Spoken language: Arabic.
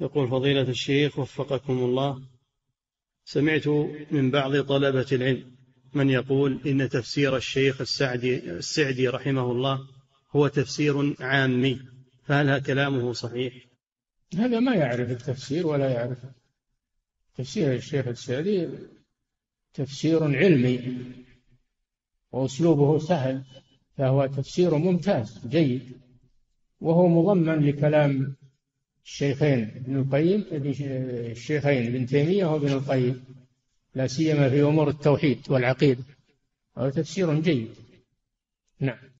يقول فضيلة الشيخ وفقكم الله سمعت من بعض طلبة العلم من يقول إن تفسير الشيخ السعدي السعدي رحمه الله هو تفسير عامي فهل كلامه صحيح؟ هذا ما يعرف التفسير ولا يعرف تفسير الشيخ السعدي تفسير علمي وأسلوبه سهل فهو تفسير ممتاز جيد وهو مضمن لكلام الشيخين ابن القيم الشيخين ابن تيمية وابن القيم. لا سيما في أمور التوحيد والعقيدة. وهو تفسير جيد. نعم.